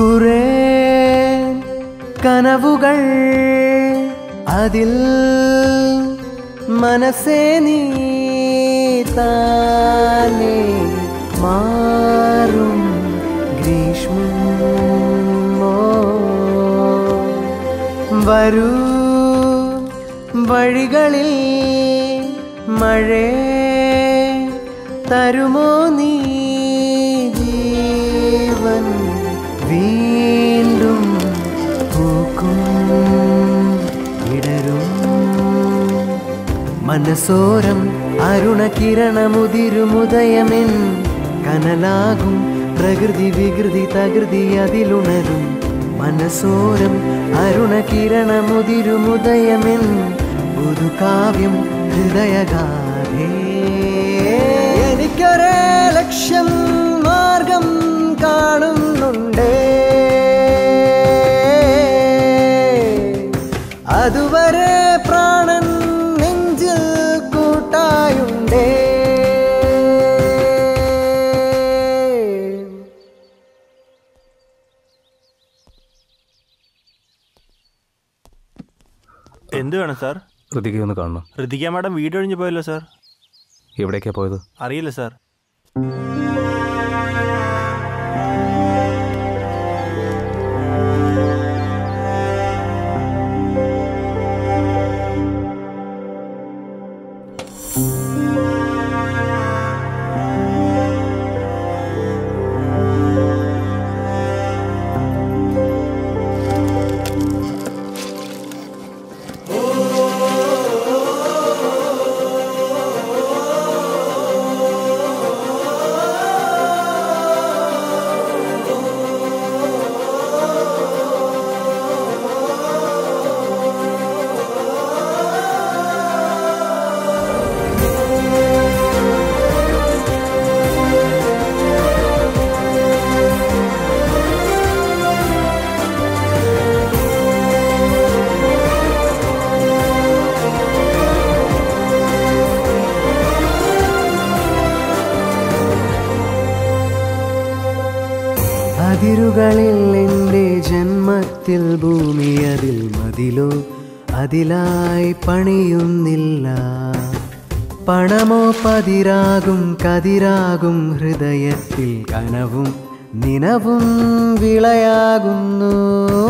കുറേ കനവുകൾ അതിൽ മനസ്സേ നീ മാറും ഗ്രീഷ്മോ. വരൂ വഴികളിൽ മഴ തരുമോ നീ ജീവൻ? വീണ്ടും പൂക്കും ഇടരും. മനസോരം അരുണകിരണമുതിരുമുദയമെൻ കനലാകും പ്രകൃതി വികൃതി തകൃതി അതിലുണരും. മനസോരം അരുണകിരണമുതിരുമുദയമെൻ പുതുകാവ്യം ഹൃദയഗാഥേ. എനിക്കൊരേ ലക്ഷ്യം അതുവരെ പ്രാണൻ നെഞ്ചിൽ കൂട്ടായുണ്ടേ. എന്ത് വേണം സാർ? ഋതിക ഒന്ന് കാണണം. ഋതിക മാഡം വീട് ഒഴിഞ്ഞു പോയല്ലോ സാർ. എവിടേക്കാ പോയത്? അറിയില്ല സാർ. അതിരുകളിൽ എന്റെ ജന്മത്തിൽ ഭൂമി അതിൽ മതിലോ? അതിലായി പണിയുന്നില്ല. പണമോ പതിരാകും കതിരാകും ഹൃദയത്തിൽ കനവും നിനവും വിളയാകുന്നു.